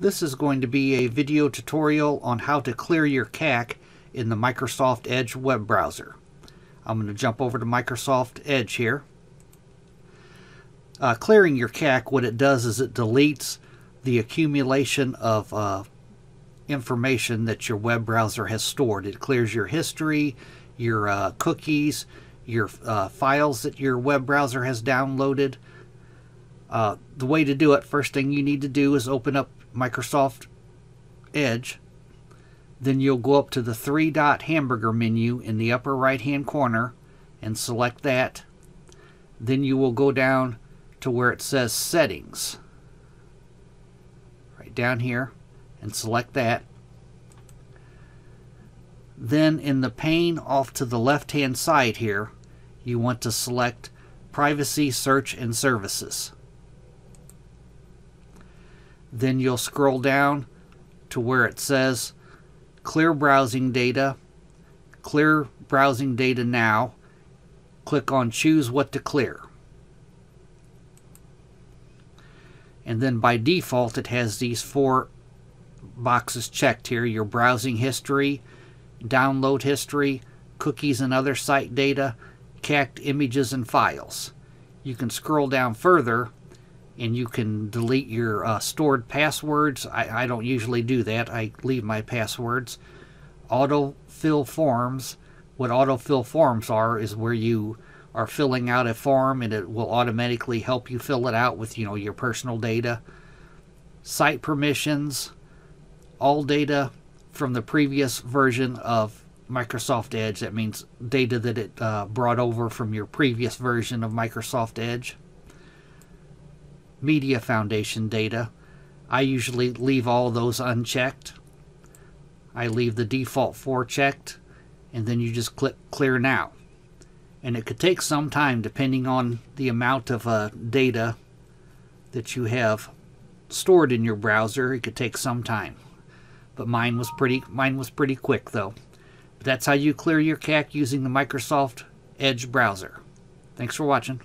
This is going to be a video tutorial on how to clear your cache in the Microsoft Edge web browser. I'm going to jump over to Microsoft Edge here. Uh, clearing your cache, what it does is it deletes the accumulation of uh, information that your web browser has stored. It clears your history, your uh, cookies, your uh, files that your web browser has downloaded. Uh, the way to do it, first thing you need to do is open up Microsoft Edge. Then you'll go up to the three dot hamburger menu in the upper right hand corner and select that. Then you will go down to where it says settings. Right down here and select that. Then in the pane off to the left hand side here, you want to select privacy search and services. Then you'll scroll down to where it says clear browsing data, clear browsing data now. Click on choose what to clear. And then by default, it has these four boxes checked here. Your browsing history, download history, cookies and other site data, cached images and files. You can scroll down further and you can delete your uh, stored passwords. I, I don't usually do that. I leave my passwords. Autofill forms. What autofill forms are is where you are filling out a form and it will automatically help you fill it out with you know your personal data. Site permissions. All data from the previous version of Microsoft Edge. That means data that it uh, brought over from your previous version of Microsoft Edge. Media Foundation data. I usually leave all those unchecked. I leave the default 4 checked and then you just click clear now. And it could take some time depending on the amount of uh, data that you have stored in your browser. It could take some time. But mine was pretty mine was pretty quick though. But that's how you clear your cache using the Microsoft Edge browser. Thanks for watching.